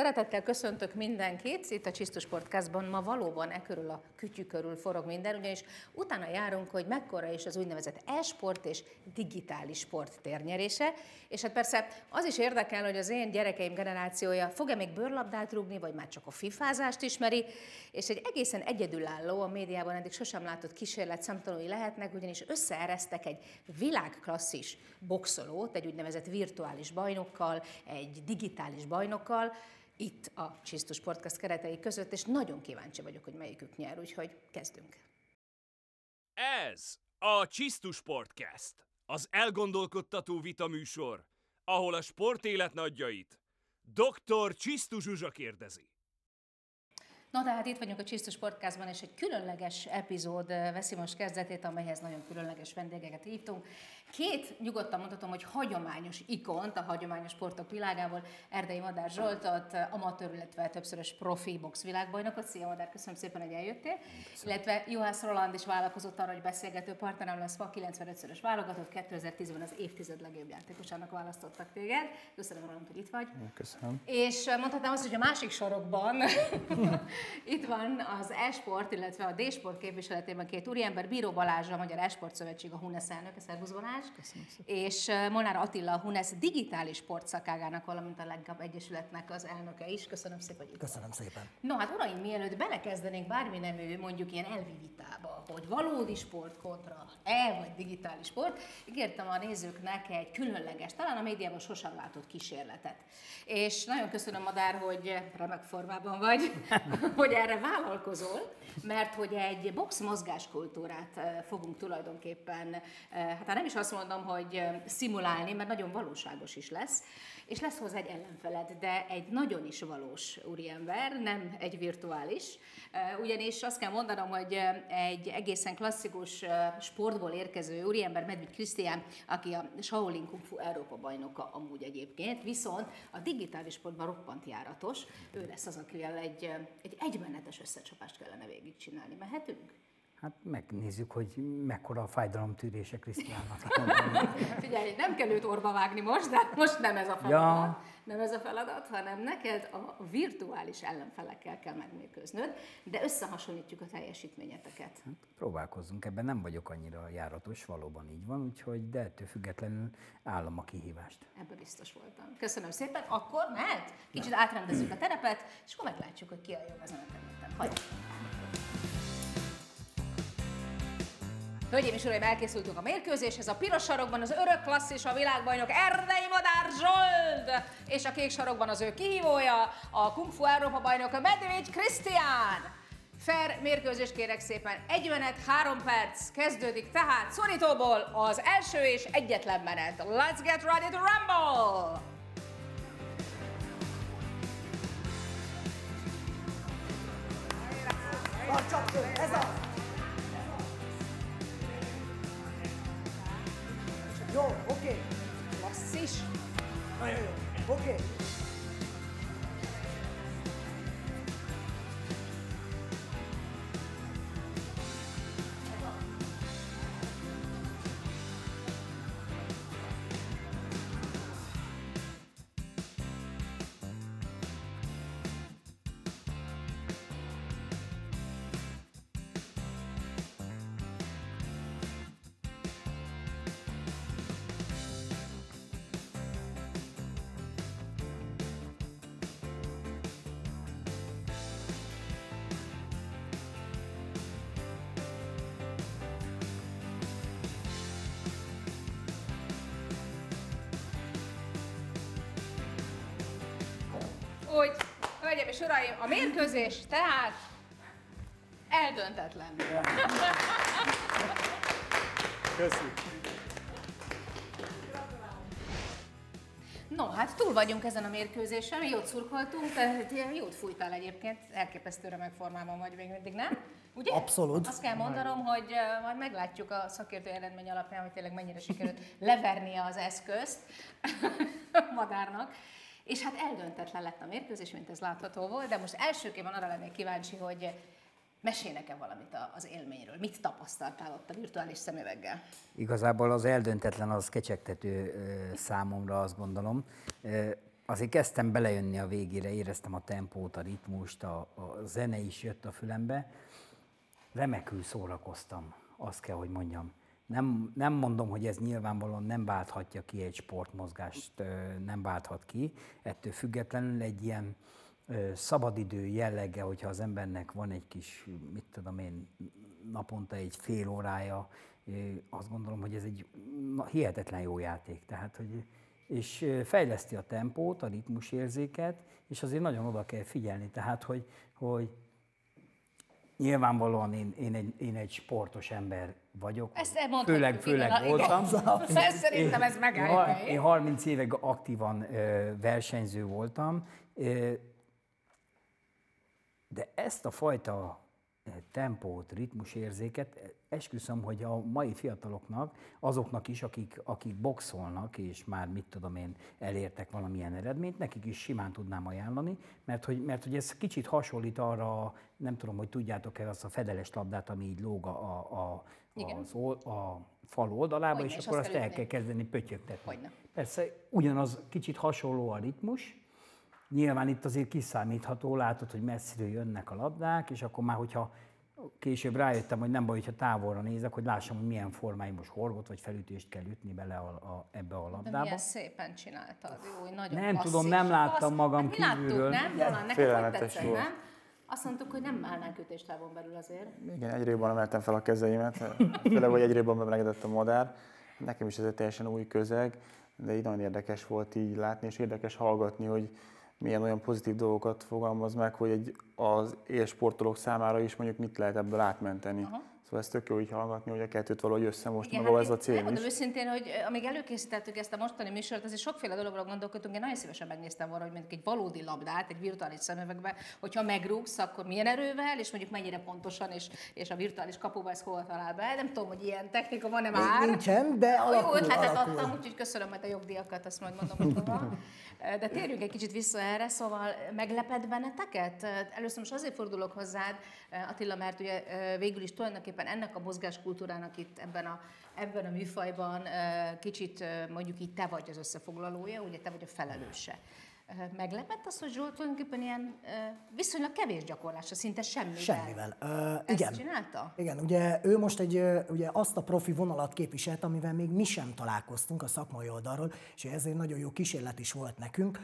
Szeretettel köszöntök mindenkit, itt a Csisztus Podcastban ma valóban e körül a kütyű körül forog minden, ugyanis utána járunk, hogy mekkora is az úgynevezett e-sport és digitális sport térnyerése, és hát persze az is érdekel, hogy az én gyerekeim generációja fog-e még bőrlabdát rúgni, vagy már csak a fifázást ismeri, és egy egészen egyedülálló, a médiában eddig sosem látott kísérlet szemtanúi lehetnek, ugyanis összeeresztek egy világklasszis boxolót, egy úgynevezett virtuális bajnokkal, egy digitális bajnokkal, itt a Csisztus Podcast keretei között, és nagyon kíváncsi vagyok, hogy melyikük nyer, úgyhogy kezdünk. Ez a Csisztus Podcast, az elgondolkodtató vita műsor, ahol a sportélet nagyjait dr. Csisztus Zsuzsa kérdezi. Na de hát itt vagyunk a Csisztus Podcastban, és egy különleges epizód veszi most kezdetét, amelyhez nagyon különleges vendégeket hívtunk. Két, nyugodtan mondhatom, hogy hagyományos ikont a hagyományos sportok világából, Erdei Madár Zsoltot, amatőr, illetve többszörös profi box világbajnokot. Szia Madár, köszönöm szépen, hogy eljöttél. Köszönöm. Illetve Juhász Roland is vállalkozott arra, hogy beszélgető partnerem lesz ma 95-szörös válogatott, 2010-ben az évtized legjobb játékosának választottak téged. Köszönöm Roland, hogy itt vagy. Köszönöm. És mondhatnám azt, hogy a másik sorokban Itt van az e-sport, illetve a D-sport képviseletében két úriember, Bíró Balázs, a Magyar E-sport Szövetség, a HUNESZ elnöke, Szervusz Balázs. Köszönöm És Molnár Attila, a HUNESZ digitális sportszakágának, valamint a Legkap Egyesületnek az elnöke is. Köszönöm szépen, hogy itt Köszönöm szépen. No hát uraim, mielőtt belekezdenénk bármi nemű, mondjuk ilyen elvi vitába, hogy valódi sport kontra e vagy digitális sport, ígértem a nézőknek egy különleges, talán a médiában sosem látott kísérletet. És nagyon köszönöm, Madár, hogy remek formában vagy, hogy erre vállalkozol, mert hogy egy box mozgáskultúrát fogunk tulajdonképpen, hát nem is azt mondom, hogy szimulálni, mert nagyon valóságos is lesz, és lesz hozzá egy ellenfeled, de egy nagyon is valós úriember, nem egy virtuális. Ugyanis azt kell mondanom, hogy egy egészen klasszikus sportból érkező úriember, Medvig Krisztián, aki a Shaolin Kung Fu Európa bajnoka amúgy egyébként, viszont a digitális sportban roppant járatos. Ő lesz az, akivel egy, egy egymenetes összecsapást kellene végigcsinálni. Mehetünk? Hát megnézzük, hogy mekkora a fájdalomtűrése Krisztiánnak. Figyelj, nem kell őt orba vágni most, de most nem ez a feladat. Ja. Nem ez a feladat, hanem neked a virtuális ellenfelekkel kell megmérkőznöd, de összehasonlítjuk a teljesítményeteket. Hát, próbálkozzunk, ebben nem vagyok annyira járatos, valóban így van, úgyhogy de ettől függetlenül állom a kihívást. Ebben biztos voltam. Köszönöm szépen, akkor mehet? Kicsit átrendezzük a terepet, és akkor meglátjuk, hogy ki a jobb ezen a területen. Hagyj! Hölgyeim és Uraim, elkészültünk a mérkőzéshez. A piros sarokban az örök klasszis a világbajnok Erdei Madár Zsold, és a kék sarokban az ő kihívója, a Kung Fu Európa bajnok Medvegy Krisztián. Fair mérkőzést kérek szépen. Egy menet, három perc kezdődik, tehát szorítóból az első és egyetlen menet. Let's get ready to rumble! Ez az! Jó, oké. Okay. Klasszis. Nagyon jó. Oké. Okay. Mérkőzés tehát eldöntetlen. Köszönjük. No, hát túl vagyunk ezen a mérkőzésen, mi jót szurkoltunk, tehát jót fújtál egyébként, elképesztő remek formában vagy még mindig, nem? Ugye? Abszolút. Azt kell mondanom, hogy majd meglátjuk a szakértő eredmény alapján, hogy tényleg mennyire sikerült levernie az eszközt madárnak. És hát eldöntetlen lett a mérkőzés, mint ez látható volt, de most elsőképpen arra lennék kíváncsi, hogy mesélnek-e valamit az élményről? Mit tapasztaltál ott a virtuális szemüveggel? Igazából az eldöntetlen az kecsegtető számomra, azt gondolom. azért kezdtem belejönni a végére, éreztem a tempót, a ritmust, a, a zene is jött a fülembe. Remekül szórakoztam, azt kell, hogy mondjam. Nem, nem mondom, hogy ez nyilvánvalóan nem válthatja ki egy sportmozgást, nem válthat ki. Ettől függetlenül egy ilyen szabadidő jellege, hogyha az embernek van egy kis, mit tudom én, naponta egy fél órája, azt gondolom, hogy ez egy hihetetlen jó játék. Tehát, hogy és fejleszti a tempót, a ritmusérzéket, és azért nagyon oda kell figyelni. Tehát, hogy, hogy nyilvánvalóan én, én, egy, én egy sportos ember vagyok. Ezt főleg, főleg igen, voltam. Igen. Szerintem ez megállja. Én 30 évig aktívan versenyző voltam, de ezt a fajta tempót, ritmusérzéket, esküszöm, hogy a mai fiataloknak, azoknak is, akik, akik boxolnak, és már mit tudom én, elértek valamilyen eredményt, nekik is simán tudnám ajánlani, mert hogy, mert hogy ez kicsit hasonlít arra, nem tudom, hogy tudjátok-e azt a fedeles labdát, ami így lóg a, a, az, a fal oldalába, Hogyne, és, és akkor azt el kell kezdeni pötyögtetni. Hogyne. Persze ugyanaz kicsit hasonló a ritmus, Nyilván itt azért kiszámítható, látod, hogy messziről jönnek a labdák, és akkor már, hogyha később rájöttem, hogy nem baj, hogyha távolra nézek, hogy lássam, hogy milyen formájú most horgot vagy felütést kell ütni bele a, a, ebbe a labdába. De milyen szépen csináltad, jó, nagyon Nem klasszis. tudom, nem láttam magam hát, kívülről. Mi láttuk, nem? Talán neked tetszett, nem? Azt mondtuk, hogy nem állnánk ütéstávon belül azért. Igen, egy rébban emeltem fel a kezeimet, főleg, hogy egy rébban bemelegedett a madár. Nekem is ez egy teljesen új közeg, de így nagyon érdekes volt így látni, és érdekes hallgatni, hogy milyen olyan pozitív dolgokat fogalmaz meg, hogy egy, az élsportolók számára is mondjuk mit lehet ebből átmenteni. Aha. Szóval ez tök jó így hallgatni, hogy a kettőt valahogy összemost, meg hát ez a cél is. Mondom őszintén, hogy amíg előkészítettük ezt a mostani műsort, azért sokféle dologra gondolkodtunk. Én nagyon szívesen megnéztem volna, hogy mondjuk egy valódi labdát, egy virtuális szemüvegbe, hogyha megrúgsz, akkor milyen erővel, és mondjuk mennyire pontosan, és, és a virtuális kapuba ez hol talál be. Nem tudom, hogy ilyen technika van-e már. Nincsen, de alakul, Jó ötletet alakul. adtam, úgyhogy köszönöm majd a jogdíjakat, azt majd mondom, hogy hova. De térjünk egy kicsit vissza erre, szóval meglepett benneteket? Először most azért fordulok hozzád, Attila, mert ugye végül is tulajdonképpen ennek a mozgáskultúrának itt ebben a, ebben a műfajban kicsit mondjuk így te vagy az összefoglalója, ugye te vagy a felelőse. Meglepett az, hogy Zsolt tulajdonképpen ilyen viszonylag kevés gyakorlása, szinte semmivel. Semmivel. Ezt igen. csinálta? Igen, ugye ő most egy, ugye azt a profi vonalat képviselt, amivel még mi sem találkoztunk a szakmai oldalról, és ezért nagyon jó kísérlet is volt nekünk.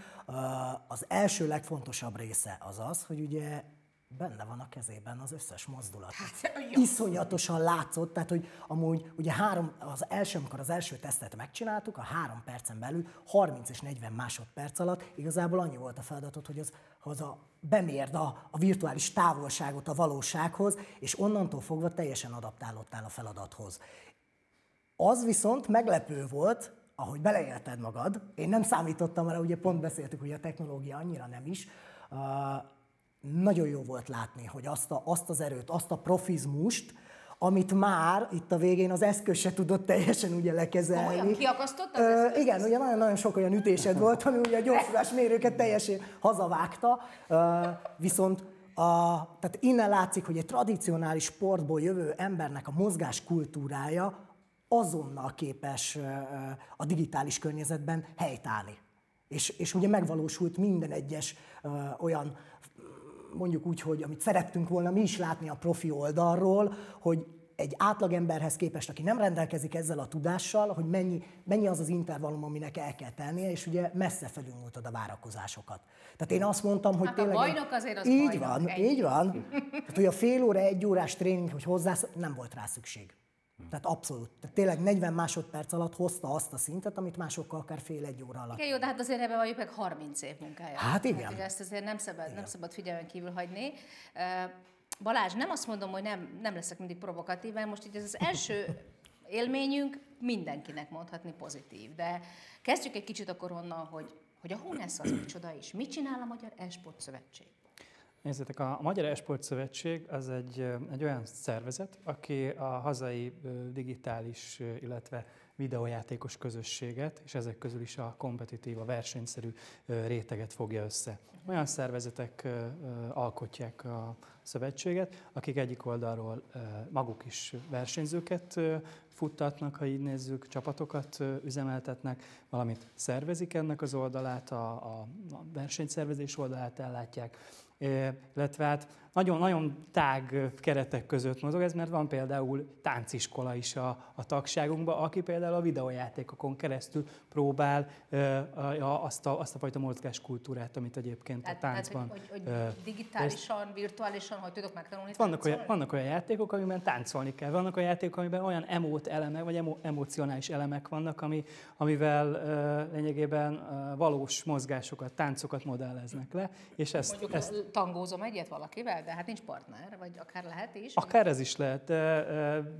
Az első legfontosabb része az az, hogy ugye benne van a kezében az összes mozdulat. Hát, Iszonyatosan látszott, tehát hogy amúgy ugye három, az első, amikor az első tesztet megcsináltuk, a három percen belül 30 és 40 másodperc alatt igazából annyi volt a feladatot, hogy az, az a, bemérd a, a virtuális távolságot a valósághoz, és onnantól fogva teljesen adaptálódtál a feladathoz. Az viszont meglepő volt, ahogy beleélted magad, én nem számítottam rá, ugye pont beszéltük, hogy a technológia annyira nem is, nagyon jó volt látni, hogy azt, a, azt az erőt, azt a profizmust, amit már itt a végén az eszköz se tudott teljesen ugye lekezelni. Olyan kiakasztott az uh, Igen, ugye nagyon-nagyon sok olyan ütésed volt, ami ugye a gyorsulás mérőket teljesen hazavágta, uh, viszont a, tehát innen látszik, hogy egy tradicionális sportból jövő embernek a mozgás kultúrája azonnal képes a digitális környezetben helytállni. És, és ugye megvalósult minden egyes uh, olyan mondjuk úgy, hogy amit szerettünk volna mi is látni a profi oldalról, hogy egy átlagemberhez képest, aki nem rendelkezik ezzel a tudással, hogy mennyi, mennyi az az intervallum, aminek el kell tennie, és ugye messze felülmúltad a várakozásokat. Tehát én azt mondtam, hogy hát tényleg... a bajnok azért az Így bajnok, van, egy. így van. Tehát, hogy a fél óra, egy órás tréning, hogy hozzá, nem volt rá szükség. Tehát abszolút. Tehát tényleg 40 másodperc alatt hozta azt a szintet, amit másokkal akár fél egy óra alatt. Igen, jó, de hát azért ebben vagyok meg 30 év munkája. Hát igen. Hát, ezt azért nem szabad, igen. nem szabad figyelmen kívül hagyni. Balázs, nem azt mondom, hogy nem, nem leszek mindig provokatív, mert most így ez az első élményünk mindenkinek mondhatni pozitív. De kezdjük egy kicsit akkor onnan, hogy, hogy a HUNESZ az micsoda is. Mit csinál a Magyar Esport Szövetség? Nézzétek, a Magyar Esport Szövetség az egy, egy olyan szervezet, aki a hazai digitális, illetve videójátékos közösséget, és ezek közül is a kompetitív, a versenyszerű réteget fogja össze. Olyan szervezetek alkotják a szövetséget, akik egyik oldalról maguk is versenyzőket futtatnak, ha így nézzük, csapatokat üzemeltetnek, valamit szervezik ennek az oldalát, a, a, versenyszervezés oldalát ellátják, illetve hát nagyon, nagyon tág keretek között mozog ez, mert van például tánciskola is a, a tagságunkban, aki például a videójátékokon keresztül próbál ö, a, azt, a, azt a fajta mozgáskultúrát, amit egyébként a Hát, hát táncban. hogy, hogy, ö, hogy digitálisan, virtuálisan, hogy tudok megtanulni vannak olyan, vannak olyan játékok, amiben táncolni kell, vannak olyan játékok, amiben olyan emót elemek, vagy emo, emocionális elemek vannak, ami, amivel uh, lényegében uh, valós mozgásokat, táncokat modelleznek le, és ezt, Mondjuk ezt... tangózom egyet valakivel, de hát nincs partner, vagy akár lehet is. Akár ez is lehet, de,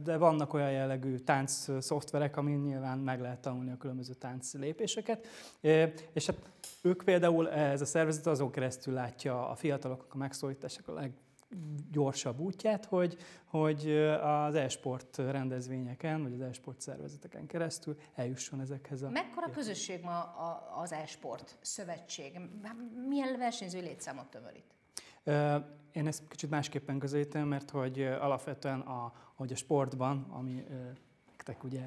de vannak olyan jellegű tánc szoftverek, amin nyilván meg lehet tanulni a különböző tánc lépéseket. És hát ők például, ez a szervezet azon keresztül látja a fiataloknak a megszólítások a leggyorsabb útját, hogy, hogy az e-sport rendezvényeken, vagy az e-sport szervezeteken keresztül eljusson ezekhez a... Mekkora közösség ma az e-sport szövetség? Milyen versenyző létszámot tömörít? Én ezt kicsit másképpen közelítem, mert hogy alapvetően a, hogy a sportban, ami nektek ugye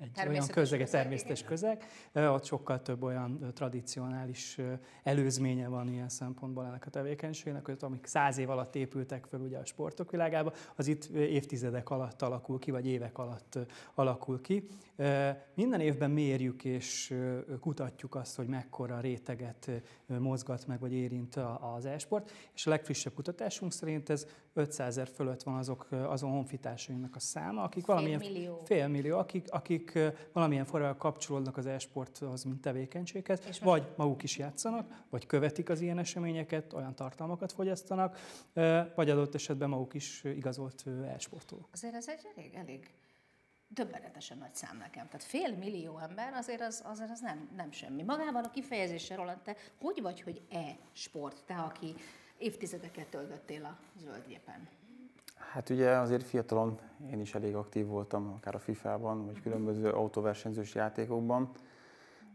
egy olyan közeg, természetes közeg, ott sokkal több olyan tradicionális előzménye van ilyen szempontból ennek a tevékenységnek, hogy amik száz év alatt épültek föl ugye a sportok világába, az itt évtizedek alatt alakul ki, vagy évek alatt alakul ki. Minden évben mérjük és kutatjuk azt, hogy mekkora réteget mozgat meg, vagy érint az e-sport, és a legfrissebb kutatásunk szerint ez 500 ezer fölött van azok, azon honfitársainknak a száma, akik valamilyen Félmillió. félmillió akik, akik ö, valamilyen formában kapcsolódnak az e-sporthoz, mint tevékenységhez, És most- vagy maguk is játszanak, vagy követik az ilyen eseményeket, olyan tartalmakat fogyasztanak, vagy adott esetben maguk is igazolt e-sportolók. Azért ez egy elég, elég döbbenetesen nagy szám nekem. Tehát fél millió ember azért az, azért az nem, nem semmi. Magával a kifejezéssel, Roland, te hogy vagy, hogy e-sport? Te, aki évtizedeket töltöttél a zöld gépen. Hát ugye azért fiatalon én is elég aktív voltam, akár a FIFA-ban, vagy különböző autóversenyzős játékokban.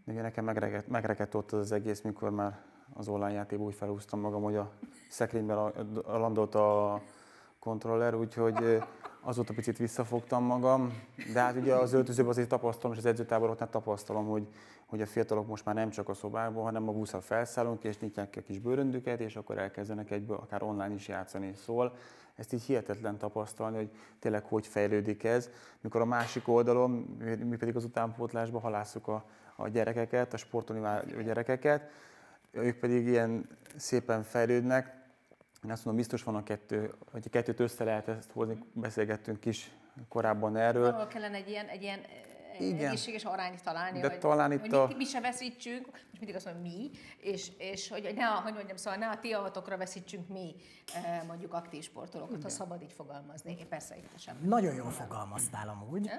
De ugye nekem megrekedt, megrekedt ott az, egész, mikor már az online játékból úgy felhúztam magam, hogy a szekrényben la- landolt a kontroller, úgyhogy azóta picit visszafogtam magam. De hát ugye az öltözőben azért tapasztalom, és az edzőtáboroknál tapasztalom, hogy, hogy a fiatalok most már nem csak a szobákban, hanem a buszra felszállunk, és nyitják ki a kis bőröndüket, és akkor elkezdenek egyből akár online is játszani. Szóval ezt így hihetetlen tapasztalni, hogy tényleg hogy fejlődik ez, mikor a másik oldalon, mi pedig az utánpótlásban halásszuk a, a gyerekeket, a sportolni gyerekeket, ők pedig ilyen szépen fejlődnek. Én azt mondom, biztos van a kettő, hogy a kettőt össze lehet ezt hozni, beszélgettünk is korábban erről. Valahol kellene egy ilyen, egy ilyen Igen. egészséges arányt találni, De hogy, talán itt hogy a- mi, se veszítsünk, most mindig azt mondom mi, és, és hogy ne, a- hogy mondjam, szóval ne a ti avatokra veszítsünk mi eh, mondjuk aktív sportolókat, ha szabad így fogalmazni. Én persze itt sem. Nagyon jól fogalmaztál amúgy.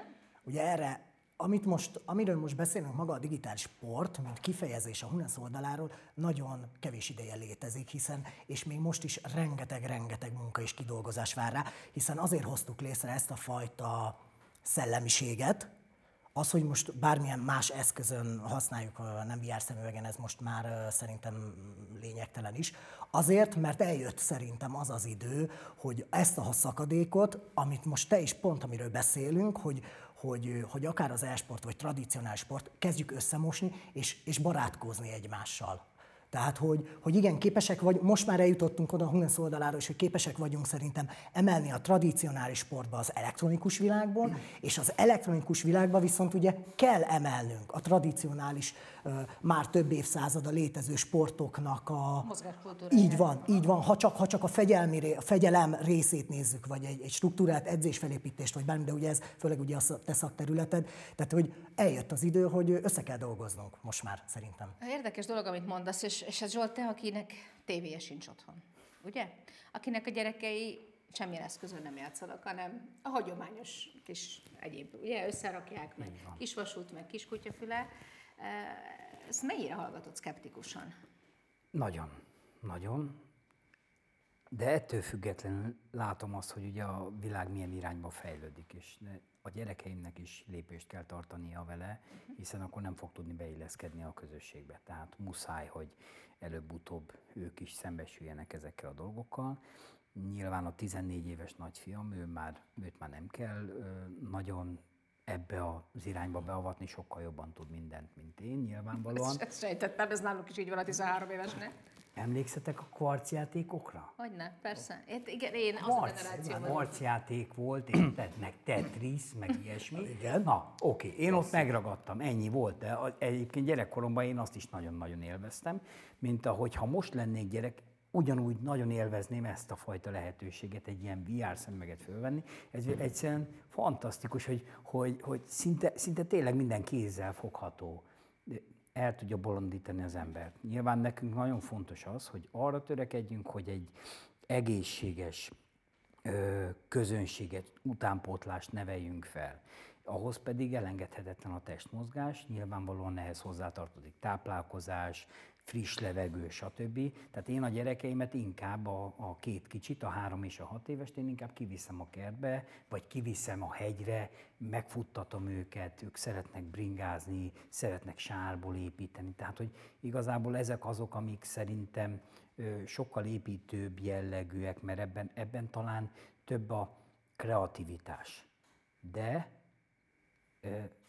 Ugye erre, amit most, amiről most beszélünk, maga a digitális sport, mint kifejezés a Hunes oldaláról, nagyon kevés ideje létezik, hiszen, és még most is rengeteg-rengeteg munka és kidolgozás vár rá, hiszen azért hoztuk létre ezt a fajta szellemiséget, az, hogy most bármilyen más eszközön használjuk, ö, nem VR szemüvegen, ez most már szerintem lényegtelen is. Azért, mert eljött szerintem az az idő, hogy ezt a szakadékot, amit most te is pont, amiről beszélünk, hogy, hogy, hogy akár az e-sport vagy tradicionális sport, kezdjük összemosni és, és barátkozni egymással. Tehát, hogy, hogy igen, képesek vagy, most már eljutottunk oda a Hunes oldalára is, hogy képesek vagyunk szerintem emelni a tradicionális sportba az elektronikus világból, és az elektronikus világba viszont ugye kell emelnünk a tradicionális, már több évszázada létező sportoknak a... Így van, így van. Ha csak, ha csak a, fegyelmi, a fegyelem részét nézzük, vagy egy, egy struktúrát, edzésfelépítést, vagy bármi, de ugye ez főleg ugye a te szakterületed. Tehát, hogy eljött az idő, hogy össze kell dolgoznunk most már szerintem. Érdekes dolog, amit mondasz, és, és ez Zsolt, te, akinek tévéje sincs otthon, ugye? Akinek a gyerekei semmilyen eszközön nem játszanak, hanem a hagyományos kis egyéb, ugye, összerakják, meg kis vasút, meg kis kutyafüle. Ezt mennyire hallgatod szkeptikusan? Nagyon, nagyon. De ettől függetlenül látom azt, hogy ugye a világ milyen irányba fejlődik, és a gyerekeimnek is lépést kell tartania vele, hiszen akkor nem fog tudni beilleszkedni a közösségbe. Tehát muszáj, hogy előbb-utóbb ők is szembesüljenek ezekkel a dolgokkal. Nyilván a 14 éves nagyfiam, ő már, őt már nem kell nagyon ebbe az irányba beavatni, sokkal jobban tud mindent, mint én, nyilvánvalóan. Ezt, ezt sejtettem, ez náluk is így van a 13 évesnek. Emlékszetek a kvarcjátékokra? Hogyne, persze. Én, igen, én az a generáció vagyok. Kvarcjáték volt, érted? Meg Tetris, meg ilyesmi. Igen. Na, oké, én ott megragadtam, ennyi volt, de egyébként gyerekkoromban én azt is nagyon-nagyon élveztem, mint ahogy ha most lennék gyerek, ugyanúgy nagyon élvezném ezt a fajta lehetőséget, egy ilyen VR szemüveget fölvenni. Ez egyszerűen fantasztikus, hogy, hogy, hogy szinte, szinte tényleg minden kézzel fogható el tudja bolondítani az embert. Nyilván nekünk nagyon fontos az, hogy arra törekedjünk, hogy egy egészséges ö, közönséget, utánpótlást neveljünk fel. Ahhoz pedig elengedhetetlen a testmozgás, nyilvánvalóan ehhez hozzátartozik táplálkozás, friss levegő, stb. Tehát én a gyerekeimet inkább a, a két kicsit, a három és a hat évest, én inkább kiviszem a kertbe, vagy kiviszem a hegyre, megfuttatom őket, ők szeretnek bringázni, szeretnek sárból építeni. Tehát, hogy igazából ezek azok, amik szerintem sokkal építőbb jellegűek, mert ebben, ebben talán több a kreativitás. De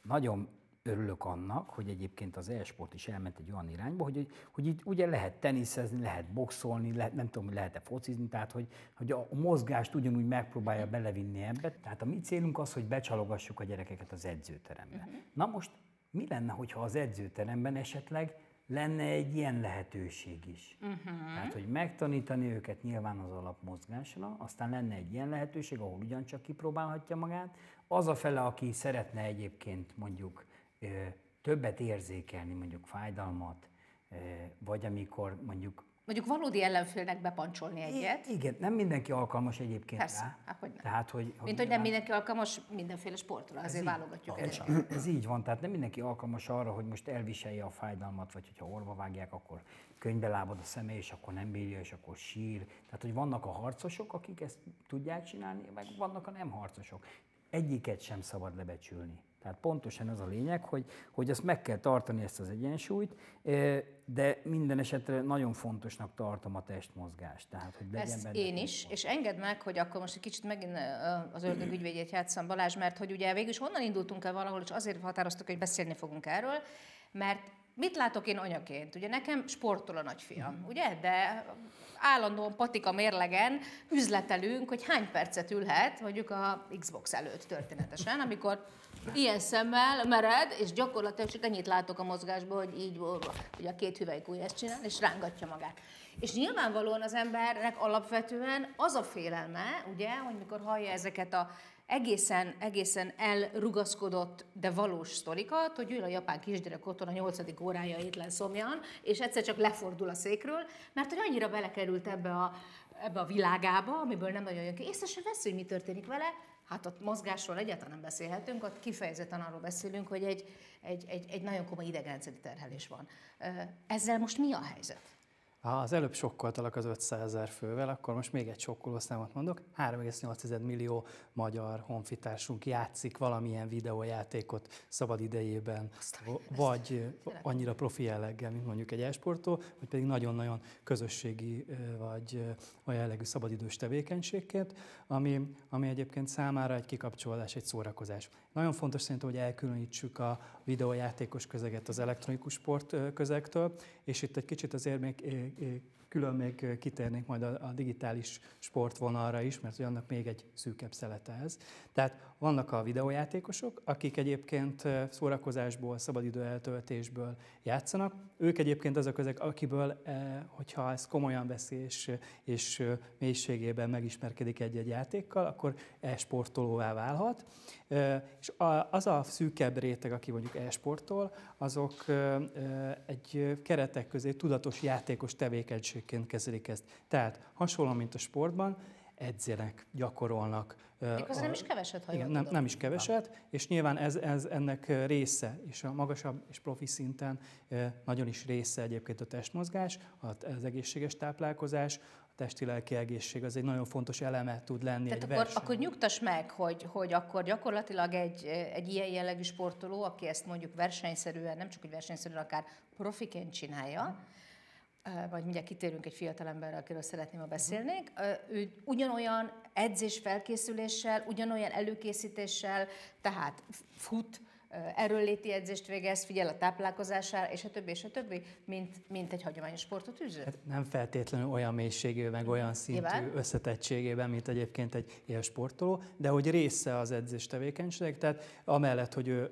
nagyon örülök annak, hogy egyébként az e-sport is elment egy olyan irányba, hogy, hogy így ugye lehet teniszezni, lehet boxolni, lehet, nem tudom, hogy lehet-e focizni, tehát hogy, hogy a mozgást ugyanúgy megpróbálja belevinni ebbe. Tehát a mi célunk az, hogy becsalogassuk a gyerekeket az edzőterembe. Uh-huh. Na most mi lenne, hogyha az edzőteremben esetleg lenne egy ilyen lehetőség is. Uh-huh. Tehát, hogy megtanítani őket nyilván az alapmozgásra, aztán lenne egy ilyen lehetőség, ahol ugyancsak kipróbálhatja magát. Az a fele, aki szeretne egyébként mondjuk többet érzékelni, mondjuk fájdalmat, vagy amikor mondjuk Mondjuk valódi ellenfélnek bepancsolni egyet. I- igen, nem mindenki alkalmas egyébként Persze, rá. hát hogy nem. Tehát, hogy, hogy Mint hogy nem mindenki alkalmas mindenféle sportra, azért válogatjuk ez, ez így van, tehát nem mindenki alkalmas arra, hogy most elviselje a fájdalmat, vagy hogyha orva vágják, akkor könyvbe lábad a szeme, és akkor nem bírja, és akkor sír. Tehát, hogy vannak a harcosok, akik ezt tudják csinálni, meg vannak a nem harcosok. Egyiket sem szabad lebecsülni. Tehát pontosan ez a lényeg, hogy, hogy ezt meg kell tartani, ezt az egyensúlyt, de minden esetre nagyon fontosnak tartom a testmozgást. Tehát, hogy legyen Ezt benne én is, és engedd meg, hogy akkor most egy kicsit megint az ördög ügyvédjét játszam Balázs, mert hogy ugye végül is honnan indultunk el valahol, és azért határoztuk, hogy beszélni fogunk erről, mert mit látok én anyaként? Ugye nekem sportol a nagyfiam, ugye? De állandóan patika mérlegen üzletelünk, hogy hány percet ülhet mondjuk a Xbox előtt történetesen, amikor ilyen szemmel mered, és gyakorlatilag csak ennyit látok a mozgásból, hogy így hogy a két hüvelykúj ezt csinál, és rángatja magát. És nyilvánvalóan az embernek alapvetően az a félelme, ugye, hogy mikor hallja ezeket a egészen, egészen elrugaszkodott, de valós sztorikat, hogy ül a japán kisgyerek otthon a nyolcadik órája étlen szomjan, és egyszer csak lefordul a székről, mert hogy annyira belekerült ebbe a, ebbe a világába, amiből nem nagyon jön ki. Észre sem veszi, hogy mi történik vele, Hát ott mozgásról egyáltalán nem beszélhetünk, ott kifejezetten arról beszélünk, hogy egy, egy, egy, egy nagyon komoly idegrendszeri terhelés van. Ezzel most mi a helyzet? Ha az előbb sokkoltalak az 500 ezer fővel, akkor most még egy sokkoló számot mondok. 3,8 millió magyar honfitársunk játszik valamilyen videójátékot szabad idejében, vagy annyira profi jelleggel, mint mondjuk egy esportó, vagy pedig nagyon-nagyon közösségi vagy olyan jellegű szabadidős tevékenységként, ami, ami egyébként számára egy kikapcsolódás, egy szórakozás. Nagyon fontos szerintem, hogy elkülönítsük a videójátékos közeget az elektronikus sport ö, közegtől, és itt egy kicsit azért még külön még kitérnék majd a, a digitális sportvonalra is, mert hogy annak még egy szűkebb szelete ez. Tehát vannak a videójátékosok, akik egyébként szórakozásból, szabadidő eltöltésből játszanak. Ők egyébként azok ezek, akiből, hogyha ez komolyan veszi és, és mélységében megismerkedik egy-egy játékkal, akkor e-sportolóvá válhat. És az a szűkebb réteg, aki mondjuk e-sportol, azok egy keretek közé tudatos játékos tevékenységként kezelik ezt. Tehát hasonlóan, mint a sportban, edzenek, gyakorolnak. Az nem is keveset, ha Igen, nem, nem is keveset, és nyilván ez, ez ennek része, és a magasabb és profi szinten nagyon is része egyébként a testmozgás, az egészséges táplálkozás, a testi-lelki egészség az egy nagyon fontos eleme tud lenni Tehát egy akkor, verseny. akkor nyugtass meg, hogy, hogy akkor gyakorlatilag egy, egy ilyen jellegű sportoló, aki ezt mondjuk versenyszerűen, nem csak hogy versenyszerűen, akár profiként csinálja, vagy mindjárt kitérünk egy fiatalemberre, akiről szeretném, ha beszélnék, ő ugyanolyan edzés felkészüléssel, ugyanolyan előkészítéssel, tehát fut, erőléti edzést végez, figyel a táplálkozására, és a többi, és a többi, mint, mint egy hagyományos sportot űző. Hát nem feltétlenül olyan mélységében, meg olyan szintű Nyilván. összetettségében, mint egyébként egy ilyen sportoló, de hogy része az edzés tevékenység, tehát amellett, hogy ő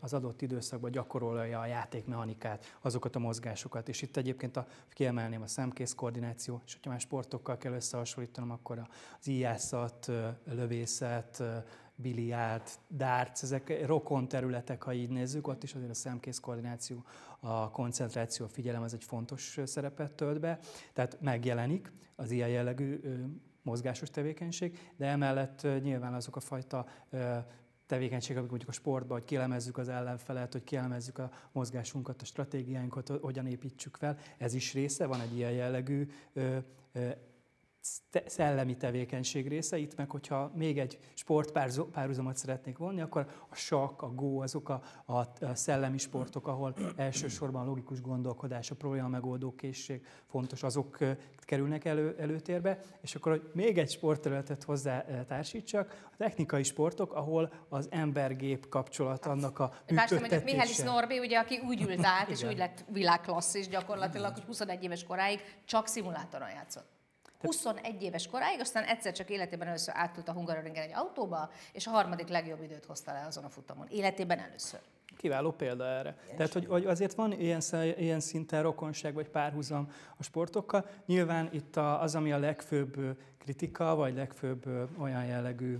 az adott időszakban gyakorolja a játékmechanikát, azokat a mozgásokat, és itt egyébként a, kiemelném a szemkész koordináció, és hogyha már sportokkal kell összehasonlítanom, akkor az íjászat, lövészet, biliárd, darts, ezek rokon területek, ha így nézzük, ott is azért a szemkész koordináció, a koncentráció, a figyelem az egy fontos szerepet tölt be, tehát megjelenik az ilyen jellegű mozgásos tevékenység, de emellett nyilván azok a fajta ö, tevékenységek, amik mondjuk a sportban, hogy kielemezzük az ellenfelet, hogy kielemezzük a mozgásunkat, a stratégiánkat, hogyan építsük fel, ez is része, van egy ilyen jellegű szellemi tevékenység része. Itt meg, hogyha még egy sportpárhuzamot szeretnék vonni, akkor a sakk, a gó, azok a, a, szellemi sportok, ahol elsősorban a logikus gondolkodás, a probléma megoldó készség fontos, azok kerülnek elő, előtérbe. És akkor, hogy még egy sportterületet hozzá társítsak, a technikai sportok, ahol az ember-gép kapcsolat, annak a nem mondjuk működtetése. Norbi, ugye, aki úgy ült át, és úgy lett világklasszis gyakorlatilag, hogy 21 éves koráig csak szimulátoron játszott. 21 éves koráig, aztán egyszer csak életében először átült a Hungaroringen egy autóba, és a harmadik legjobb időt hozta le azon a futamon. Életében először. Kiváló példa erre. Tehát, hogy, hogy azért van ilyen, ilyen szinten rokonság vagy párhuzam a sportokkal. Nyilván itt a, az, ami a legfőbb kritika, vagy legfőbb olyan jellegű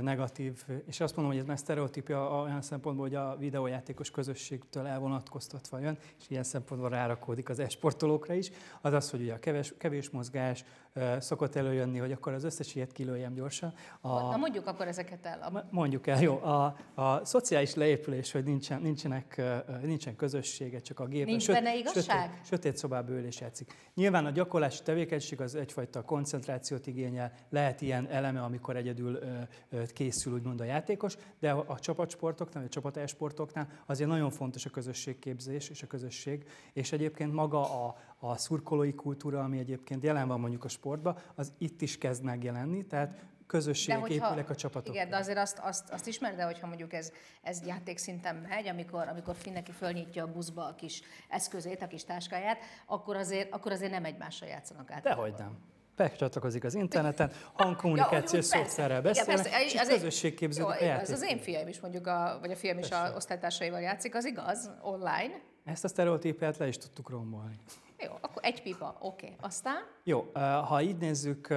negatív, és azt mondom, hogy ez már sztereotípia olyan szempontból, hogy a videójátékos közösségtől elvonatkoztatva jön, és ilyen szempontból rárakódik az e-sportolókra is, az az, hogy ugye a kevés, kevés mozgás szokott előjönni, hogy akkor az összes ilyet kilőjem gyorsan. A, Na mondjuk akkor ezeket el. Mondjuk el, jó. A, a szociális leépülés, hogy nincsen, nincsenek, nincsen közössége, csak a gép. Nincs söt- benne igazság? Sötét, sötét szobába ül és játszik. Nyilván a gyakorlási tevékenység az egyfajta koncentrációt igényel, lehet ilyen eleme, amikor egyedül készül úgymond a játékos, de a, a csapatsportoknál, vagy a csapatásportoknál azért nagyon fontos a közösségképzés és a közösség, és egyébként maga a, a szurkolói kultúra, ami egyébként jelen van mondjuk a sportban, az itt is kezd megjelenni, tehát közösségek épülnek a csapatok. Igen, de azért azt, azt, azt ismer, de hogyha mondjuk ez, ez játékszinten megy, amikor, amikor Finneki fölnyitja a buszba a kis eszközét, a kis táskáját, akkor azért, akkor azért nem egymással játszanak át. Dehogy nem. Becsatlakozik az interneten, hangkommunikációs Ja, úgy szószerrel persze. Igen, beszélnek, és az a Jó. Ez az én fiam is mondjuk, a, vagy a fiam is a osztálytársaival játszik, az igaz, online. Ezt a sztereotípiát le is tudtuk rombolni. Jó, akkor egy pipa, oké. Okay. Aztán? Jó, ha így nézzük,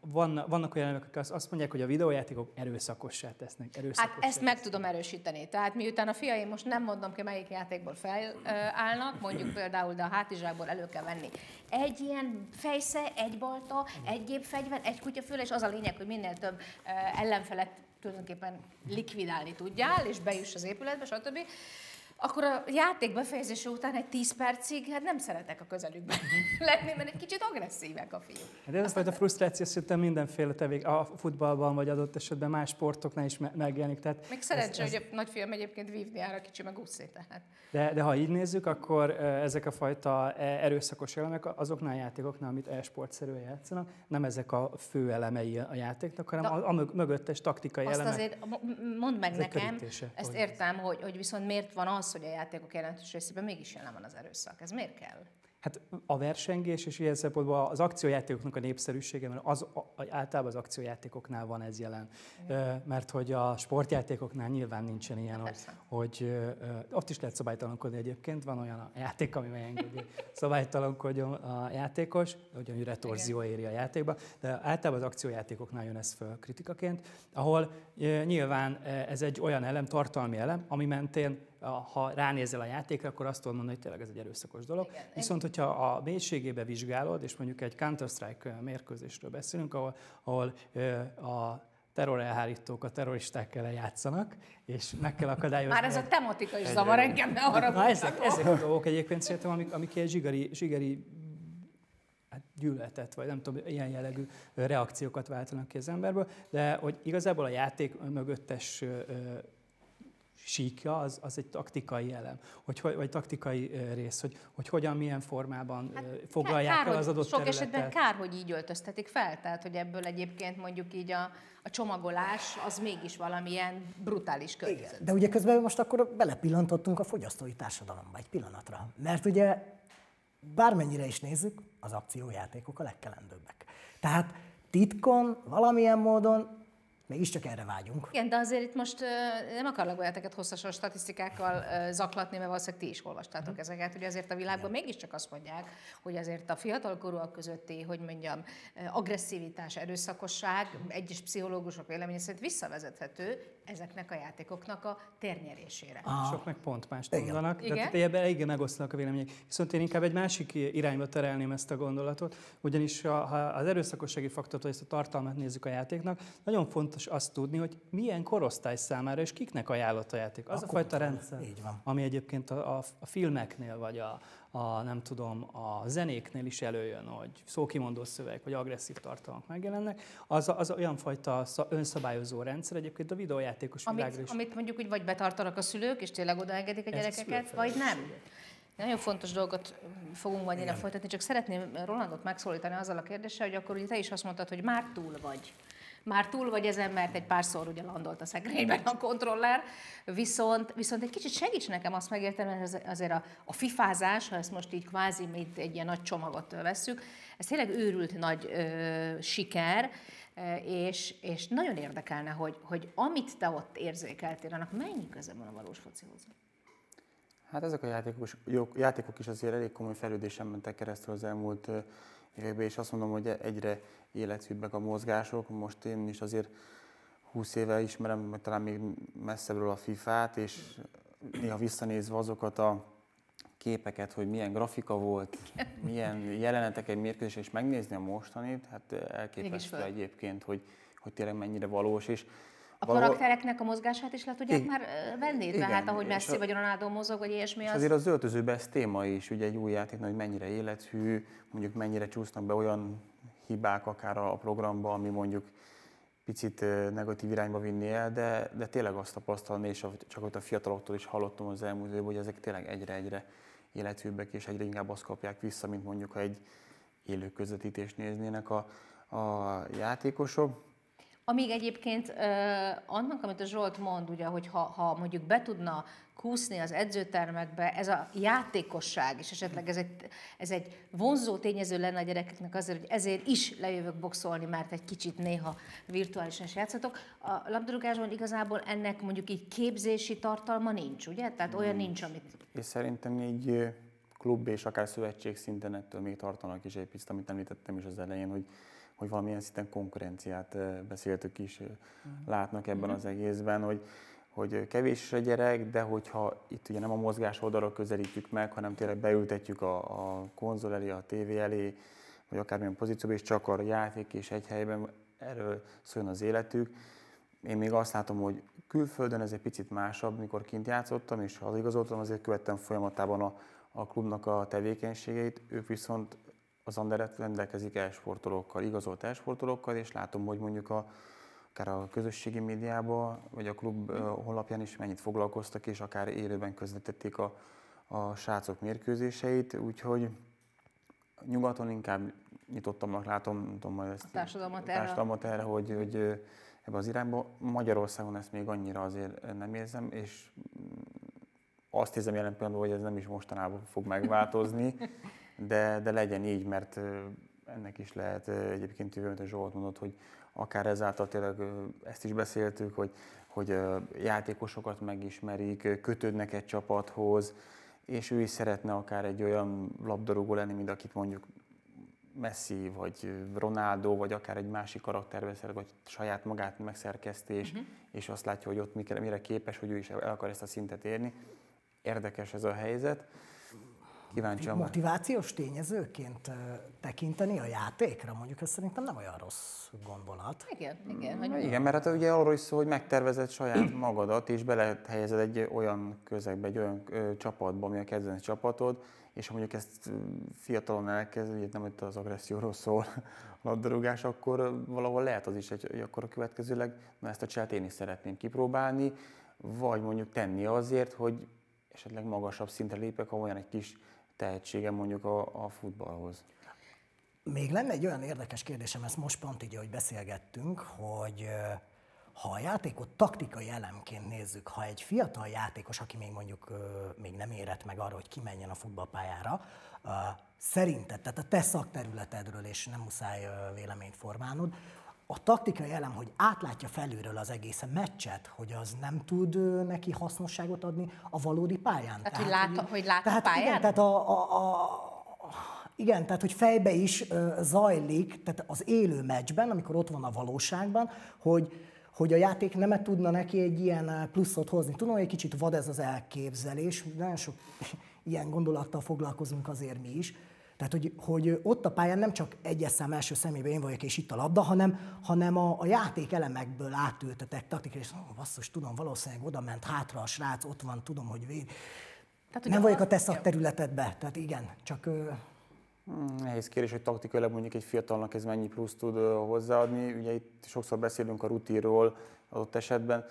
van, vannak olyan elemek, akik azt- mondják, hogy a videójátékok erőszakossá tesznek. Hát Erőszakossá ezt meg tudom erősíteni. Tehát miután a fiaim most nem mondom ki, melyik játékból felállnak, mondjuk például, de a hátizsákból elő kell venni. Egy ilyen fejsze, egy balta, egy gépfegyver, egy kutyafül, és az a lényeg, hogy minél több ellenfelet tulajdonképpen likvidálni tudjál, és bejuss az épületbe, stb. Akkor a játék befejezése után egy 10 percig, hát nem szeretek a közelükben lenni, mert egy kicsit agresszívek a fiúk. De ez a fajta frusztráció szerintem mindenféle tevék, a futballban vagy adott esetben más sportoknál is me- megjelenik. Tehát Még szerencsé, hogy a nagyfiam egyébként vívni ára, kicsi meg úszik, tehát. De, de ha így nézzük, akkor ezek a fajta e- erőszakos elemek azoknál a játékoknál, amit e-sportszerűen játszanak, nem ezek a fő elemei a játéknak, hanem De- a, a mög- mögöttes taktikai Azt elemek. azért mo- m- mondd meg Ezek nekem, ezt értem, hogy, hogy viszont miért van az, hogy a játékok jelentős részében mégis jelen van az erőszak. Ez miért kell? Hát a versengés és ilyen szempontból az akciójátékoknak a népszerűsége, mert az, általában az akciójátékoknál van ez jelen. Ö, Mert hogy a sportjátékoknál nyilván nincsen ilyen, hogy, Persze. hogy ott is lehet szabálytalankodni egyébként, van olyan a játék, ami megengedi szabálytalankodjon a játékos, ugyanúgy retorzió éri a játékba, de általában az akciójátékoknál jön ez föl kritikaként, ahol nyilván ez egy olyan elem, tartalmi elem, ami mentén ha ránézel a játékra, akkor azt tudod mondani, hogy tényleg ez egy erőszakos dolog. Igen. Viszont, hogyha a mélységébe vizsgálod, és mondjuk egy Counter-Strike mérkőzésről beszélünk, ahol, ahol a terrorelhárítók a terroristák ellen játszanak, és meg kell akadályozni. Már ez a tematika is zavar engem, ne arra Na, ezek, ezek a dolgok egyébként szerintem, amik, amik ilyen zsigari, zsigari hát gyűlöletet, vagy nem tudom, ilyen jellegű reakciókat váltanak ki az emberből, de hogy igazából a játék mögöttes síkja, az, az egy taktikai elem, hogy, vagy taktikai rész, hogy, hogy hogyan, milyen formában hát, foglalják kár, el az adott Sok területet. esetben kár, hogy így öltöztetik fel, tehát hogy ebből egyébként mondjuk így a, a csomagolás az mégis valamilyen brutális környezet. Igen, de ugye közben most akkor belepillantottunk a fogyasztói társadalomba egy pillanatra, mert ugye bármennyire is nézzük, az akciójátékok a legkelendőbbek. Tehát titkon, valamilyen módon Mégiscsak erre vágyunk. Igen, de azért itt most nem akarlak olyateket hosszasan statisztikákkal zaklatni, mert valószínűleg ti is olvastátok mm. ezeket, hogy azért a világban Igen. mégiscsak azt mondják, hogy azért a fiatalkorúak közötti, hogy mondjam, agresszivitás, erőszakosság egyes pszichológusok véleménye szerint visszavezethető ezeknek a játékoknak a térnyerésére. Ah. Sok meg pont mást mondanak, Igen? tehát ebben eléggé megosztanak a vélemények. Viszont én inkább egy másik irányba terelném ezt a gondolatot, ugyanis ha az erőszakossági faktort, vagy ezt a tartalmat nézzük a játéknak, nagyon fontos azt tudni, hogy milyen korosztály számára és kiknek ajánlott a játék. Az a, a fajta rendszer, ami egyébként a, a, a filmeknél, vagy a, a, nem tudom, a zenéknél is előjön, hogy szókimondó szöveg, vagy agresszív tartalmak megjelennek, az, az olyan fajta önszabályozó rendszer egyébként a videójátékos amit, világra is. Amit mondjuk úgy vagy betartanak a szülők, és tényleg odaengedik a gyerekeket, vagy nem. Nagyon fontos dolgot fogunk majd ide folytatni, csak szeretném Rolandot megszólítani azzal a kérdéssel, hogy akkor ugye te is azt mondtad, hogy már túl vagy már túl vagy ezen, mert egy párszor ugye landolt a szekrényben a kontroller, viszont, viszont egy kicsit segíts nekem azt megérteni, hogy azért a, a fifázás, ha ezt most így kvázi mint egy ilyen nagy csomagot vesszük, ez tényleg őrült nagy ö, siker, és, és nagyon érdekelne, hogy, hogy amit te ott érzékeltél, annak mennyi köze van a valós focihoz? Hát ezek a játékok, játékok is azért elég komoly fejlődésen mentek keresztül az elmúlt években, és azt mondom, hogy egyre életűbbek a mozgások. Most én is azért 20 éve ismerem, talán még messzebbről a FIFA-t, és néha visszanézve azokat a képeket, hogy milyen grafika volt, milyen jelenetek egy mérkőzés, és megnézni a mostanit, hát elképesztő egyébként, hogy, hogy tényleg mennyire valós. És a valahol... karaktereknek a mozgását is le tudják igen. már venni, igen. tehát ahogy Messi vagy Ronaldo mozog, vagy ilyesmi. Az... Azért az öltözőben ez téma is, ugye egy új játék, hogy mennyire élethű, mondjuk mennyire csúsznak be olyan hibák akár a programba, ami mondjuk picit negatív irányba vinni el, de, de tényleg azt tapasztalni, és csak ott a fiataloktól is hallottam az elmúlt évben, hogy ezek tényleg egyre-egyre életűbbek, és egyre inkább azt kapják vissza, mint mondjuk, ha egy élő közvetítést néznének a, a játékosok. Amíg egyébként uh, annak, amit a Zsolt mond, ugye, hogy ha, ha mondjuk be tudna kúszni az edzőtermekbe, ez a játékosság, és esetleg ez egy, ez egy vonzó tényező lenne a gyerekeknek azért, hogy ezért is lejövök boxolni, mert egy kicsit néha virtuálisan is játszatok. A labdarúgásban igazából ennek mondjuk így képzési tartalma nincs, ugye? Tehát olyan nincs, amit... És szerintem így klub és akár szövetség szinten ettől még tartanak is egy picit, amit említettem is az elején, hogy hogy valamilyen szinten konkurenciát beszéltük is, látnak ebben az egészben, hogy, hogy kevés a gyerek, de hogyha itt ugye nem a mozgás oldalra közelítjük meg, hanem tényleg beültetjük a, a konzol elé, a tévé elé, vagy akármilyen pozícióban, és csak a játék és egy helyben erről szóljon az életük. Én még azt látom, hogy külföldön ez egy picit másabb, mikor kint játszottam, és ha igazoltam, azért követtem folyamatában a, a klubnak a tevékenységeit, ők viszont az Anderet rendelkezik elsportolókkal, igazolt elsportolókkal, és látom, hogy mondjuk a, akár a közösségi médiában, vagy a klub honlapján is mennyit foglalkoztak, és akár élőben közvetették a, a srácok mérkőzéseit, úgyhogy nyugaton inkább nyitottamnak látom, nem tudom, majd ezt, a társadalmat, erre. társadalmat erre, hogy, hogy ebbe az irányba. Magyarországon ezt még annyira azért nem érzem, és azt érzem jelen pillanatban, hogy ez nem is mostanában fog megváltozni, de, de legyen így, mert ennek is lehet egyébként jövő, a Zsolt mondott, hogy akár ezáltal tényleg ezt is beszéltük, hogy, hogy játékosokat megismerik, kötődnek egy csapathoz, és ő is szeretne akár egy olyan labdarúgó lenni, mint akit mondjuk Messi, vagy Ronaldo, vagy akár egy másik karakterbe vagy saját magát megszerkesztés, uh-huh. és azt látja, hogy ott mire képes, hogy ő is el akar ezt a szintet érni. érdekes ez a helyzet. Kíváncsian. Motivációs tényezőként tekinteni a játékra, mondjuk ez szerintem nem olyan rossz gondolat. Igen, igen. Hogy Igen, mert hát ugye arról is szól, hogy megtervezed saját magadat, és belehelyezed egy olyan közegbe, egy olyan ö, csapatba, ami a kedvenc csapatod, és ha mondjuk ezt fiatalon elkezd, ugye nem hogy az agresszióról szól a labdarúgás, akkor valahol lehet az is, hogy, hogy akkor a következőleg, na ezt a cselt én is szeretném kipróbálni, vagy mondjuk tenni azért, hogy esetleg magasabb szintre lépek, ha olyan egy kis tehetségem mondjuk a, a futballhoz. Még lenne egy olyan érdekes kérdésem, ezt most pont így, hogy beszélgettünk, hogy ha a játékot taktikai elemként nézzük, ha egy fiatal játékos, aki még mondjuk még nem érett meg arra, hogy kimenjen a futballpályára, szerinted, tehát a te szakterületedről, és nem muszáj véleményt formálnod, a taktikai elem, hogy átlátja felülről az egész meccset, hogy az nem tud neki hasznosságot adni a valódi pályán. Tehát, hogy lát, hogy lát tehát, a pályán? Igen, tehát a, a, a, igen, tehát hogy fejbe is ö, zajlik, tehát az élő meccsben, amikor ott van a valóságban, hogy, hogy a játék nem tudna neki egy ilyen pluszot hozni. Tudom, hogy egy kicsit vad ez az elképzelés, nagyon sok ilyen gondolattal foglalkozunk azért mi is, tehát, hogy, hogy ott a pályán nem csak egyes szám első szemébe én vagyok, és itt a labda, hanem, hanem a, a játék elemekből átültetek taktikai, és oh, basszus, tudom, valószínűleg oda ment hátra a srác, ott van, tudom, hogy véd. Tehát, nem vagyok a te szakterületedbe, tehát igen, csak... Hmm, nehéz kérdés, hogy taktikailag mondjuk egy fiatalnak ez mennyi plusz tud hozzáadni. Ugye itt sokszor beszélünk a rutinról adott esetben.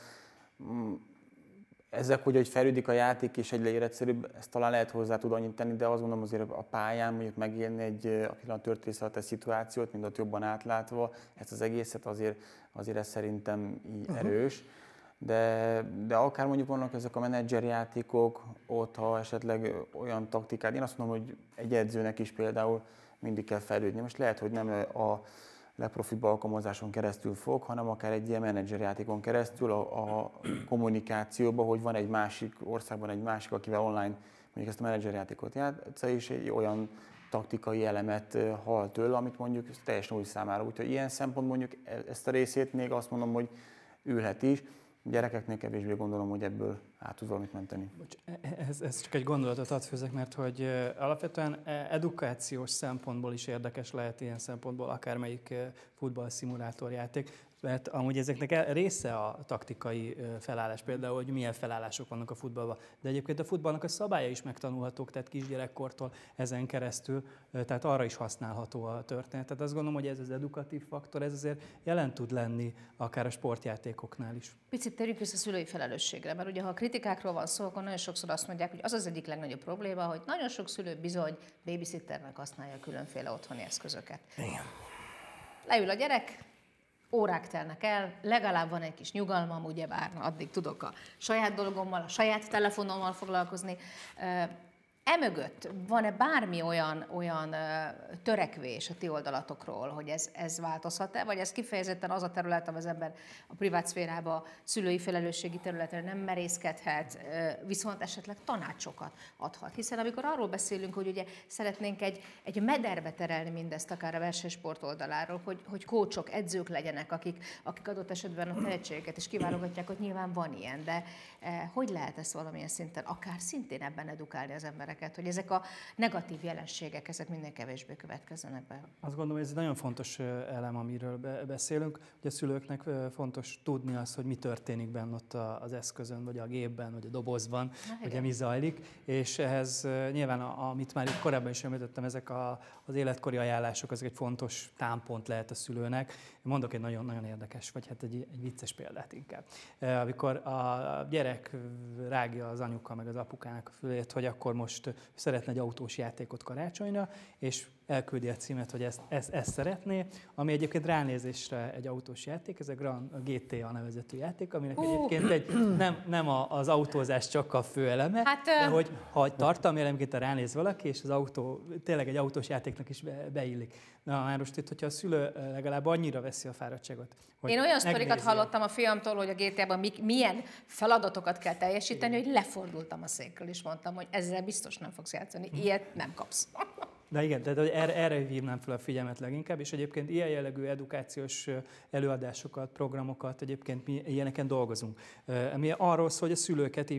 Ezek hogy, hogy fejlődik a játék és egyre életszerűbb, ezt talán lehet hozzá tud annyit tenni, de azt gondolom azért a pályán mondjuk megélni egy a pillanat történet egy szituációt, mint ott jobban átlátva, ezt az egészet azért, azért ez szerintem így uh-huh. erős. De, de akár mondjuk vannak ezek a menedzserjátékok, ott ha esetleg olyan taktikád, én azt mondom, hogy egy edzőnek is például mindig kell fejlődni. Most lehet, hogy nem a legprofibb alkalmazáson keresztül fog, hanem akár egy ilyen menedzserjátékon keresztül a, a kommunikációban, hogy van egy másik országban egy másik, akivel online mondjuk ezt a menedzserjátékot játsz, és egy olyan taktikai elemet hal tőle, amit mondjuk teljesen új számára. Úgyhogy ilyen szempont mondjuk e, ezt a részét még azt mondom, hogy ülhet is. Gyerekeknél kevésbé gondolom, hogy ebből át tud valamit menteni. E, e, ez, ez csak egy gondolatot ad főzek, mert hogy alapvetően edukációs szempontból is érdekes lehet ilyen szempontból akármelyik futballszimulátorjáték mert amúgy ezeknek része a taktikai felállás, például, hogy milyen felállások vannak a futballban. De egyébként a futballnak a szabálya is megtanulhatók, tehát kisgyerekkortól ezen keresztül, tehát arra is használható a történet. Tehát azt gondolom, hogy ez az edukatív faktor, ez azért jelen tud lenni akár a sportjátékoknál is. Picit térjünk vissza a szülői felelősségre, mert ugye ha a kritikákról van szó, akkor nagyon sokszor azt mondják, hogy az az egyik legnagyobb probléma, hogy nagyon sok szülő bizony babysitternek használja különféle otthoni eszközöket. Igen. Leül a gyerek, órák telnek el, legalább van egy kis nyugalmam, ugyebár addig tudok a saját dolgommal, a saját telefonommal foglalkozni. Emögött van-e bármi olyan, olyan törekvés a ti oldalatokról, hogy ez, ez változhat-e, vagy ez kifejezetten az a terület, ahol az ember a privát szférába, szülői felelősségi területre nem merészkedhet, viszont esetleg tanácsokat adhat. Hiszen amikor arról beszélünk, hogy ugye szeretnénk egy, egy mederbe terelni mindezt, akár a versenysport oldaláról, hogy, hogy kócsok, edzők legyenek, akik, akik adott esetben a tehetségeket is kiválogatják, hogy nyilván van ilyen, de hogy lehet ezt valamilyen szinten, akár szintén ebben edukálni az emberek? Embereket, hogy ezek a negatív jelenségek, ezek minden kevésbé következzenek be. Azt gondolom, hogy ez egy nagyon fontos elem, amiről beszélünk, hogy a szülőknek fontos tudni azt, hogy mi történik benne ott az eszközön, vagy a gépben, vagy a dobozban, Na, ugye mi zajlik, és ehhez nyilván, amit már itt korábban is említettem, ezek a, az életkori ajánlások, azok egy fontos támpont lehet a szülőnek. Mondok egy nagyon-nagyon érdekes, vagy hát egy, egy vicces példát inkább. Amikor a gyerek rágja az anyuka meg az apukának a fülét, hogy akkor most szeretne egy autós játékot karácsonyra, és elküldi a címet, hogy ezt, ezt, ezt szeretné, ami egyébként ránézésre egy autós játék, ez a, Grand, a GTA nevezetű játék, aminek uh. egyébként egy, nem, nem az autózás csak a fő eleme, hát, de hogy ha tartalmi elemként ránéz valaki, és az autó tényleg egy autós játéknak is be, beillik. Na, már most itt, hogyha a szülő legalább annyira veszi a fáradtságot. Hogy Én olyan sztorikat hallottam a fiamtól, hogy a GTA-ban milyen feladatokat kell teljesíteni, hogy lefordultam a székről, és mondtam, hogy ezzel biztos nem fogsz játszani, ilyet nem kapsz. De igen, tehát erre, erre hívnám fel a figyelmet leginkább, és egyébként ilyen jellegű edukációs előadásokat, programokat egyébként mi ilyeneken dolgozunk. Ami arról szól, hogy a szülőket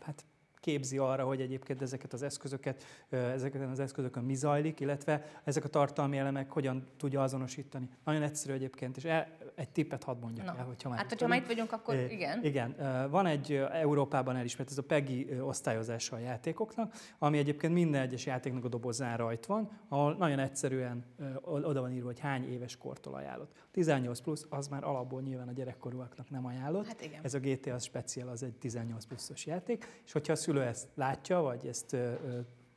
hát képzi arra, hogy egyébként ezeket az eszközöket, ezeken az eszközökön mi zajlik, illetve ezek a tartalmi elemek hogyan tudja azonosítani. Nagyon egyszerű egyébként, és el, egy tippet hadd mondjak no. el, hogyha már Hát, hogyha már itt vagyunk, akkor igen. Igen. Van egy Európában elismert, ez a PEGI osztályozása a játékoknak, ami egyébként minden egyes játéknak a dobozán rajt van, ahol nagyon egyszerűen oda van írva, hogy hány éves kortól ajánlott. 18 plusz, az már alapból nyilván a gyerekkorúaknak nem ajánlott. Hát igen. Ez a GTA special az egy 18 pluszos játék, és hogyha a szülő ezt látja, vagy ezt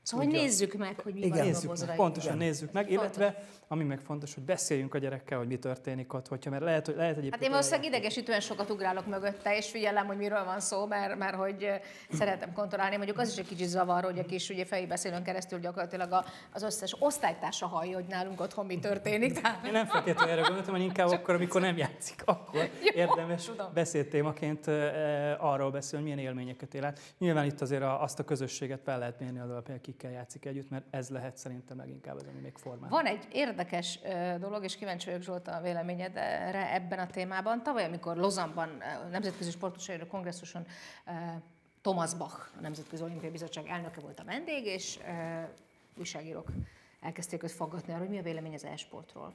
Szóval, hogy nézzük meg, hogy mi Igen, van nézzük a Pontosan Igen. nézzük meg, illetve Fontos. ami meg fontos, hogy beszéljünk a gyerekkel, hogy mi történik ott, hogyha, mert lehet, hogy lehet egyébként... Hát én valószínűleg idegesítően sokat ugrálok mögötte, és figyelem, hogy miről van szó, mert, mert hogy szeretem kontrollálni. Mondjuk az is egy kicsit zavar, hogy a kis ugye fejbeszélőn keresztül gyakorlatilag a, az összes osztálytársa hallja, hogy nálunk otthon mi történik. Tehát... Én nem feltétlenül erre gondoltam, hogy inkább Csak akkor, amikor nem játszik, akkor Jó, érdemes beszédtémaként arról beszélni, hogy milyen élményeket él át. Nyilván itt azért azt a közösséget fel lehet mérni az alapján, kikkel játszik együtt, mert ez lehet szerintem leginkább az, ami még formál. Van egy érdekes dolog, és kíváncsi vagyok Zsolt a véleményedre ebben a témában. Tavaly, amikor Lozanban, Nemzetközi Sportosai Kongresszuson Thomas Bach, a Nemzetközi Olimpiai Bizottság elnöke volt a vendég, és újságírók elkezdték őt faggatni arra, hogy mi a vélemény az e-sportról.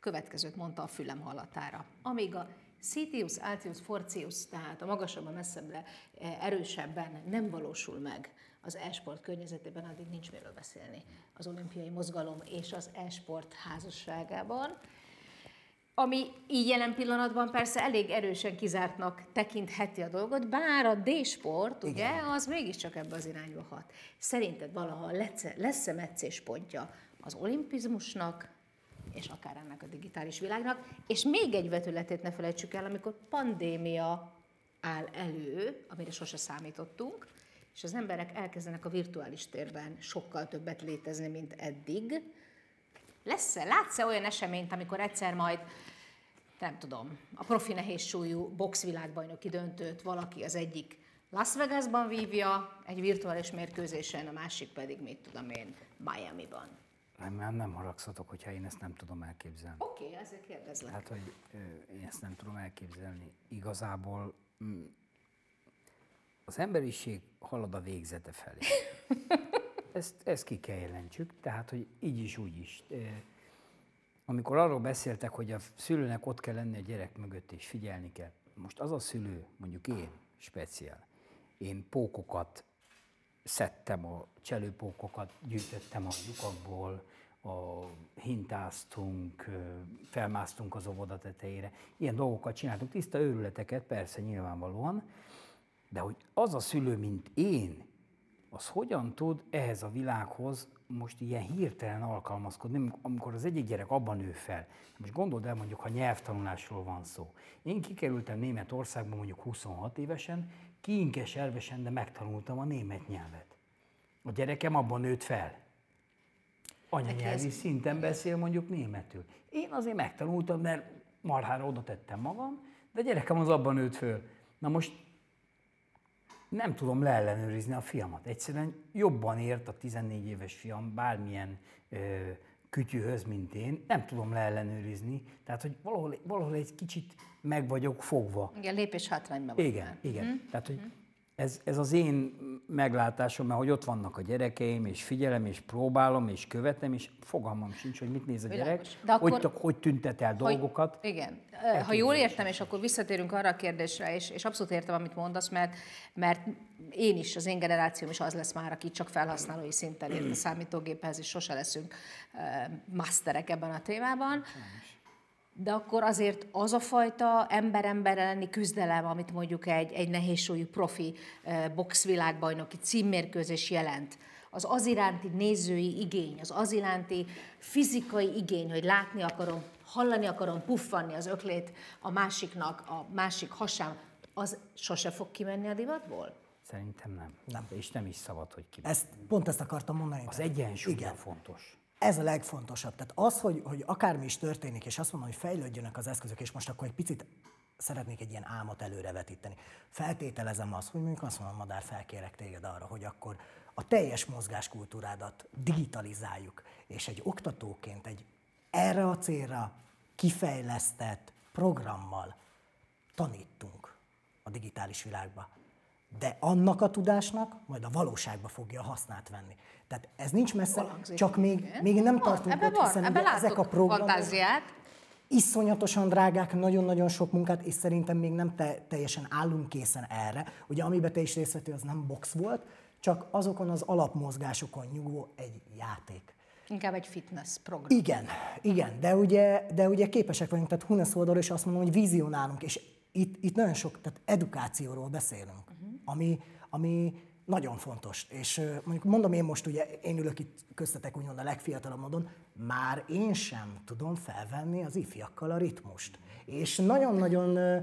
Következőt mondta a fülem hallatára. Amíg a Citius, Altius, Forcius, tehát a magasabbban, messzebbre, erősebben nem valósul meg az e-sport környezetében addig nincs miről beszélni az olimpiai mozgalom és az e-sport házasságában. Ami így jelen pillanatban persze elég erősen kizártnak tekintheti a dolgot, bár a D-sport, ugye, az mégiscsak ebbe az irányba hat. Szerinted valaha lesz-e meccéspontja az olimpizmusnak, és akár ennek a digitális világnak, és még egy vetületét ne felejtsük el, amikor pandémia áll elő, amire sose számítottunk, és az emberek elkezdenek a virtuális térben sokkal többet létezni, mint eddig. Lesz-e, látsz-e olyan eseményt, amikor egyszer majd, nem tudom, a profi nehéz súlyú boxvilágbajnoki döntőt valaki az egyik Las Vegasban vívja, egy virtuális mérkőzésen, a másik pedig, mit tudom én, Miami-ban. Nem, nem, nem haragszatok, hogyha én ezt nem tudom elképzelni. Oké, okay, ezért kérdezlek. Hát, hogy én ezt nem tudom elképzelni. Igazából mm, az emberiség halad a végzete felé. Ezt, ezt ki kell jelentsük, tehát, hogy így is, úgy is. Amikor arról beszéltek, hogy a szülőnek ott kell lenni a gyerek mögött, és figyelni kell. Most az a szülő, mondjuk én, speciál, én pókokat szedtem, a cselőpókokat gyűjtöttem a lyukakból, a hintáztunk, felmásztunk az óvoda tetejére. Ilyen dolgokat csináltunk, tiszta őrületeket, persze nyilvánvalóan, de hogy az a szülő, mint én, az hogyan tud ehhez a világhoz most ilyen hirtelen alkalmazkodni, amikor az egyik gyerek abban nő fel. Most gondold el mondjuk, ha nyelvtanulásról van szó. Én kikerültem Németországba mondjuk 26 évesen, kiinkes elvesen, de megtanultam a német nyelvet. A gyerekem abban nőtt fel. Anyanyelvi szinten beszél mondjuk németül. Én azért megtanultam, mert marhára oda tettem magam, de a gyerekem az abban nőtt föl. Na most nem tudom leellenőrizni a fiamat. Egyszerűen jobban ért a 14 éves fiam bármilyen ö, kütyűhöz, mint én. Nem tudom leellenőrizni. Tehát, hogy valahol, valahol egy kicsit meg vagyok fogva. Igen, lépés hátrányban van. Igen, igen. Mm. Tehát, hogy mm ez, ez az én meglátásom, mert hogy ott vannak a gyerekeim, és figyelem, és próbálom, és követem, és fogalmam sincs, hogy mit néz a gyerek, De akkor, hogy, hogy tüntet el dolgokat. Hogy, igen. Ha jól értem, és akkor visszatérünk arra a kérdésre, és, és abszolút értem, amit mondasz, mert, mert én is, az én generációm is az lesz már, aki csak felhasználói szinten ért a számítógéphez, és sose leszünk masterek ebben a témában. Sajnos de akkor azért az a fajta ember-ember elleni küzdelem, amit mondjuk egy, egy nehézsúlyú profi boxvilágbajnoki címmérkőzés jelent, az az iránti nézői igény, az az iránti fizikai igény, hogy látni akarom, hallani akarom, puffanni az öklét a másiknak, a másik hasán, az sose fog kimenni a divatból? Szerintem nem. nem. És nem is szabad, hogy kimenni. Ezt, pont ezt akartam mondani. Az egyensúly Igen. fontos. Ez a legfontosabb. Tehát az, hogy, hogy akármi is történik, és azt mondom, hogy fejlődjönek az eszközök, és most akkor egy picit szeretnék egy ilyen álmot előrevetíteni. Feltételezem azt, hogy mondjuk azt mondom, madár, felkérek téged arra, hogy akkor a teljes mozgáskultúrádat digitalizáljuk, és egy oktatóként egy erre a célra kifejlesztett programmal tanítunk a digitális világba. De annak a tudásnak majd a valóságba fogja a hasznát venni. Tehát ez nincs messze, Jól hangzik. csak még, Igen. még nem Van, tartunk ebben ott, van, hiszen ugye ezek a programok fantáziát. iszonyatosan drágák, nagyon-nagyon sok munkát, és szerintem még nem te, teljesen állunk készen erre. Ugye amiben te is részt vettél, az nem box volt, csak azokon az alapmozgásokon nyugvó egy játék. Inkább egy fitness program. Igen, igen, de ugye, de ugye képesek vagyunk, tehát Hunes oldalról is azt mondom, hogy vizionálunk, és itt, itt nagyon sok, tehát edukációról beszélünk, uh-huh. Ami, ami nagyon fontos. És mondjuk mondom én most, ugye én ülök itt köztetek úgymond a legfiatalabb módon, már én sem tudom felvenni az ifjakkal a ritmust. És nagyon-nagyon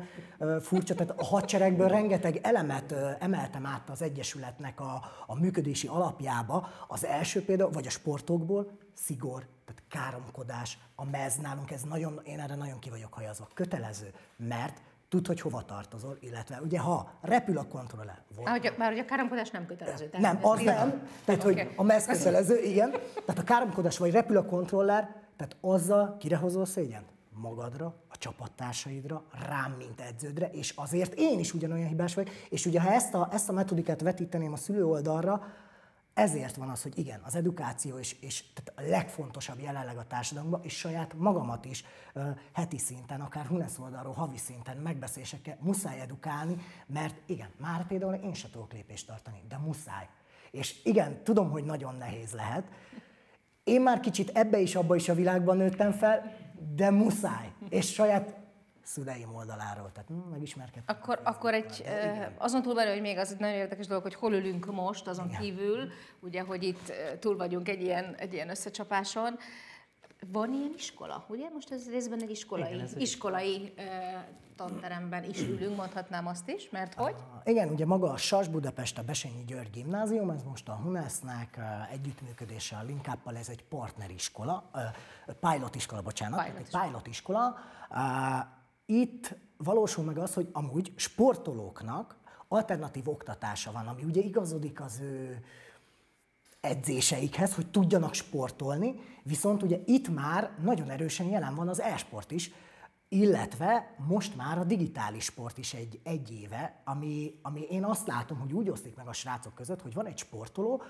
furcsa, tehát a hadseregből rengeteg elemet emeltem át az Egyesületnek a, a működési alapjába. Az első például, vagy a sportokból, szigor, tehát káromkodás, a mez nálunk, ez nagyon, én erre nagyon ki vagyok hajazva, kötelező, mert tud, hogy hova tartozol, illetve ugye ha repül a kontroller, volt Már hogy, már hogy a káromkodás nem kötelező. tehát nem, az bizony. nem. Tehát, hogy Oké. a MESZ kötelező, igen. Tehát a káromkodás vagy repül a kontroller, tehát azzal kire hozol szégyent? Magadra, a csapattársaidra, rám, mint edződre, és azért én is ugyanolyan hibás vagyok. És ugye, ha ezt a, ezt a metodikát vetíteném a szülő oldalra, ezért van az, hogy igen, az edukáció és, és tehát a legfontosabb jelenleg a társadalomban, és saját magamat is uh, heti szinten, akár Hunesz oldalról, havi szinten megbeszélésekkel muszáj edukálni, mert igen, már például én sem tudok lépést tartani, de muszáj. És igen, tudom, hogy nagyon nehéz lehet. Én már kicsit ebbe is, abba is a világban nőttem fel, de muszáj. És saját szüleim oldaláról, tehát hm, megismerkedtem. Akkor, akkor egy, ö, azon túl hogy még az egy nagyon érdekes dolog, hogy hol ülünk most, azon kívül, ugye, hogy itt túl vagyunk egy ilyen, egy ilyen összecsapáson. Van ilyen iskola, ugye? Most ez részben egy iskolai, Igen, ez iskolai ö, tanteremben is ülünk, mondhatnám azt is, mert hogy? Igen, ugye maga a Sas Budapest, a Besényi György Gimnázium, ez most a Hunesznek uh, együttműködéssel, a Linkáppal, ez egy partneriskola, uh, pilot iskola, bocsánat, Pilot pilot, egy pilot iskola. Uh, itt valósul meg az, hogy amúgy sportolóknak alternatív oktatása van, ami ugye igazodik az ő edzéseikhez, hogy tudjanak sportolni, viszont ugye itt már nagyon erősen jelen van az e-sport is, illetve most már a digitális sport is egy, egy éve, ami, ami én azt látom, hogy úgy osztik meg a srácok között, hogy van egy sportoló,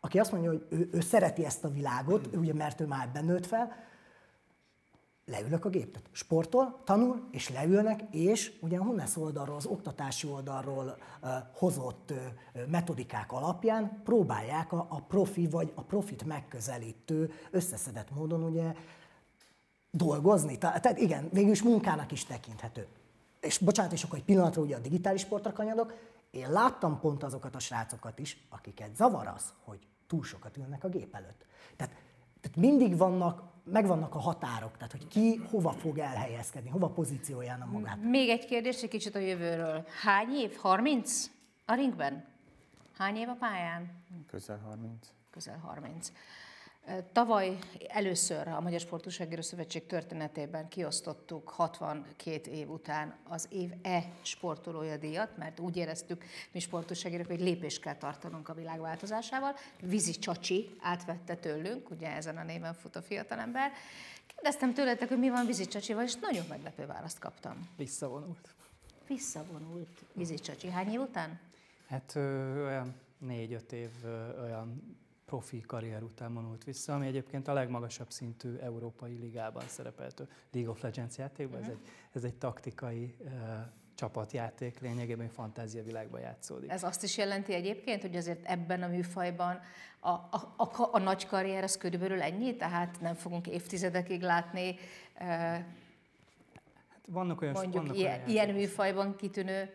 aki azt mondja, hogy ő, ő szereti ezt a világot, ugye, mert ő már ebben nőtt fel, leülök a gép. Tehát sportol, tanul, és leülnek, és ugye a Hunesz oldalról, az oktatási oldalról hozott uh, metodikák alapján próbálják a, a profi vagy a profit megközelítő, összeszedett módon ugye dolgozni. Tehát igen, végül is munkának is tekinthető. És bocsánat, és akkor egy pillanatra ugye a digitális sportra kanyarok, én láttam pont azokat a srácokat is, akiket zavar az, hogy túl sokat ülnek a gép előtt. Tehát, tehát mindig vannak, megvannak a határok, tehát hogy ki hova fog elhelyezkedni, hova pozíciójálna magát. Még egy kérdés, egy kicsit a jövőről. Hány év? 30 a ringben? Hány év a pályán? Közel 30. közel 30. Tavaly először a Magyar Sportúságíró Szövetség történetében kiosztottuk 62 év után az év E sportolója díjat, mert úgy éreztük mi sportúságírók, hogy lépést kell tartanunk a világ változásával. Vizi Csacsi átvette tőlünk, ugye ezen a néven fut a fiatalember. Kérdeztem tőletek, hogy mi van Vizi Csacsival, és nagyon meglepő választ kaptam. Visszavonult. Visszavonult Vizi Csacsi. Hány év után? Hát ö, olyan négy-öt év ö, olyan profi karrier után vonult vissza, ami egyébként a legmagasabb szintű európai ligában szerepeltő League of Legends játékban. Ez, egy, ez egy taktikai ö, csapatjáték, lényegében fantázia világban játszódik. Ez azt is jelenti egyébként, hogy azért ebben a műfajban a, a, a, a nagy karrier az körülbelül ennyi, tehát nem fogunk évtizedekig látni eh, Hát vannak olyan, mondjuk vannak ilyen, olyan ilyen műfajban kitűnő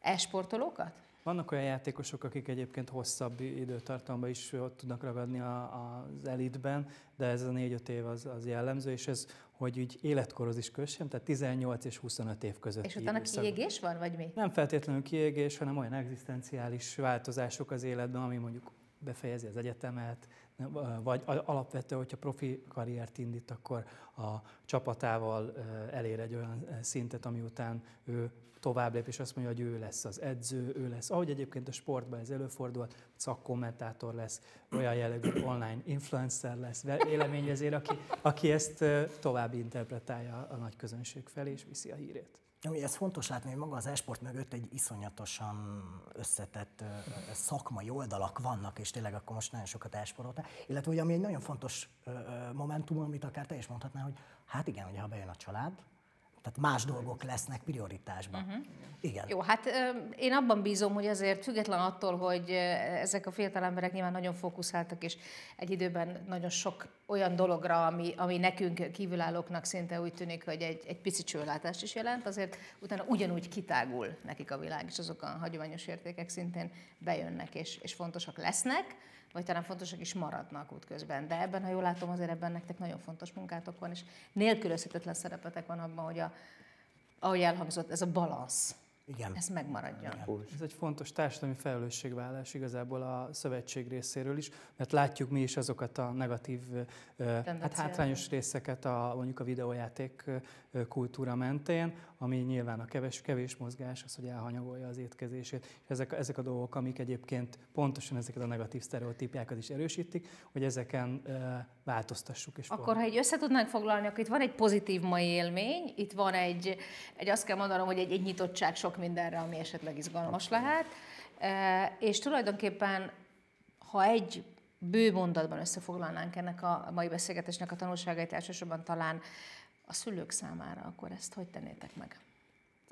e-sportolókat? Vannak olyan játékosok, akik egyébként hosszabb időtartamban is ott tudnak ragadni a, az elitben, de ez a 4-5 év az, az jellemző, és ez, hogy úgy életkorhoz is kössem, tehát 18 és 25 év között. És utána kiégés van, vagy mi? Nem feltétlenül kiégés, hanem olyan egzisztenciális változások az életben, ami mondjuk befejezi az egyetemet, vagy alapvető, hogyha profi karriert indít, akkor a csapatával elér egy olyan szintet, ami után ő tovább lép, és azt mondja, hogy ő lesz az edző, ő lesz, ahogy egyébként a sportban ez előfordul, szakkommentátor lesz, olyan jellegű online influencer lesz, véleményezér, aki, aki ezt tovább interpretálja a nagy közönség felé, és viszi a hírét. Ami ez fontos látni, hogy maga az esport mögött egy iszonyatosan összetett szakmai oldalak vannak, és tényleg akkor most nagyon sokat esporoltál. Illetve, hogy ami egy nagyon fontos momentum, amit akár te is mondhatnál, hogy hát igen, hogy ha bejön a család, tehát más dolgok lesznek prioritásban. Uh-huh. Igen. Jó, hát én abban bízom, hogy azért független attól, hogy ezek a fiatal emberek nyilván nagyon fókuszáltak, és egy időben nagyon sok olyan dologra, ami, ami nekünk kívülállóknak szinte úgy tűnik, hogy egy, egy pici csőlátást is jelent, azért utána ugyanúgy kitágul nekik a világ, és azok a hagyományos értékek szintén bejönnek, és, és fontosak lesznek vagy talán fontosak is maradnak útközben. De ebben, ha jól látom, azért ebben nektek nagyon fontos munkátok van, és nélkülözhetetlen szerepetek van abban, hogy a, ahogy elhangzott, ez a balansz igen. Ez megmaradjon. Igen. Ez egy fontos társadalmi felelősségvállás igazából a szövetség részéről is, mert látjuk mi is azokat a negatív, hát hátrányos részeket a, mondjuk a videójáték kultúra mentén, ami nyilván a kevés, kevés mozgás, az, hogy elhanyagolja az étkezését. És ezek, ezek a dolgok, amik egyébként pontosan ezeket a negatív sztereotípiákat is erősítik, hogy ezeken változtassuk. És akkor, ha egy össze tudnánk foglalni, akkor itt van egy pozitív mai élmény, itt van egy, egy azt kell mondanom, hogy egy, egy nyitottság sok mindenre, ami esetleg izgalmas lehet. E, és tulajdonképpen, ha egy bő mondatban összefoglalnánk ennek a mai beszélgetésnek a tanulságait, elsősorban talán a szülők számára, akkor ezt hogy tennétek meg?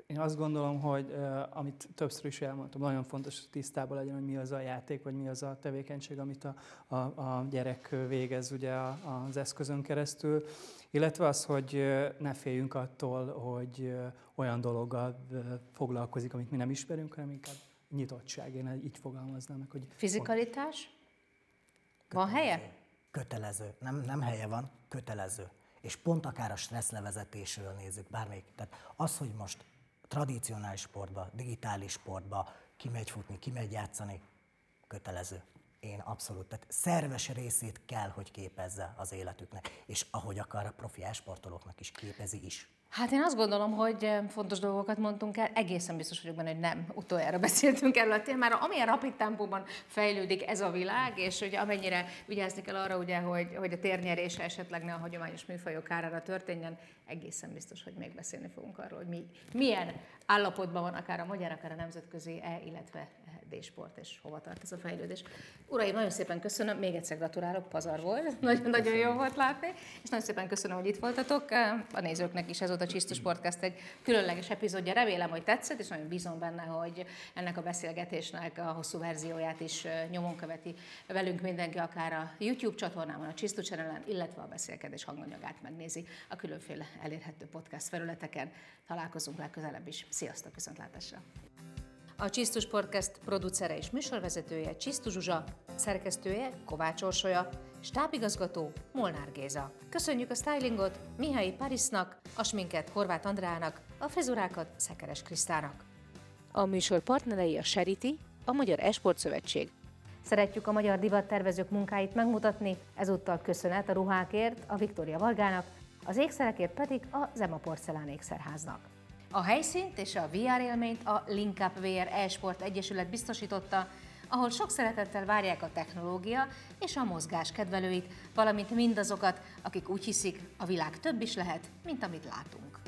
Én azt gondolom, hogy amit többször is elmondtam, nagyon fontos, hogy tisztában legyen, hogy mi az a játék, vagy mi az a tevékenység, amit a, a, a gyerek végez ugye az eszközön keresztül, illetve az, hogy ne féljünk attól, hogy olyan dologgal foglalkozik, amit mi nem ismerünk, hanem inkább nyitottság, én így fogalmaznám meg. Hogy Fizikalitás? Van helye? Kötelező. Nem, nem helye van, kötelező. És pont akár a stresszlevezetésről nézzük, bármelyik. Tehát az, hogy most tradicionális sportba, digitális sportba kimegy futni, kimegy játszani, kötelező. Én abszolút, tehát szerves részét kell, hogy képezze az életüknek, és ahogy akar a profi sportolóknak is képezi is. Hát én azt gondolom, hogy fontos dolgokat mondtunk el, egészen biztos vagyok benne, hogy nem utoljára beszéltünk erről a témára. Amilyen rapid tempóban fejlődik ez a világ, és hogy amennyire vigyázni kell arra, ugye, hogy, hogy a térnyerése esetleg ne a hagyományos műfajok kárára történjen, egészen biztos, hogy még beszélni fogunk arról, hogy mi, milyen állapotban van akár a magyar, akár a nemzetközi E, illetve D-sport, és hova tart ez a fejlődés. Uraim, nagyon szépen köszönöm, még egyszer gratulálok, pazar volt, nagyon, nagyon jó volt látni, és nagyon szépen köszönöm, hogy itt voltatok. A nézőknek is ez volt a Csisztus Podcast egy különleges epizódja, remélem, hogy tetszett, és nagyon bízom benne, hogy ennek a beszélgetésnek a hosszú verzióját is nyomon követi velünk mindenki, akár a YouTube csatornámon, a Csisztus channel illetve a beszélgetés hanganyagát megnézi a különféle elérhető podcast felületeken. Találkozunk legközelebb is. Sziasztok, viszontlátásra! A Csisztus Podcast producere és műsorvezetője Csisztus Zsuzsa, szerkesztője Kovács Orsolya, stábigazgató Molnár Géza. Köszönjük a stylingot Mihai Parisnak, a sminket Horváth Andrának, a frizurákat Szekeres Krisztának. A műsor partnerei a Seriti, a Magyar Esport Szövetség. Szeretjük a magyar divattervezők munkáit megmutatni, ezúttal köszönet a ruhákért a Viktória Vargának, az ékszerekért pedig a Zema Porcelán ékszerháznak. A helyszínt és a VR élményt a LinkUp VR e-sport egyesület biztosította, ahol sok szeretettel várják a technológia és a mozgás kedvelőit, valamint mindazokat, akik úgy hiszik, a világ több is lehet, mint amit látunk.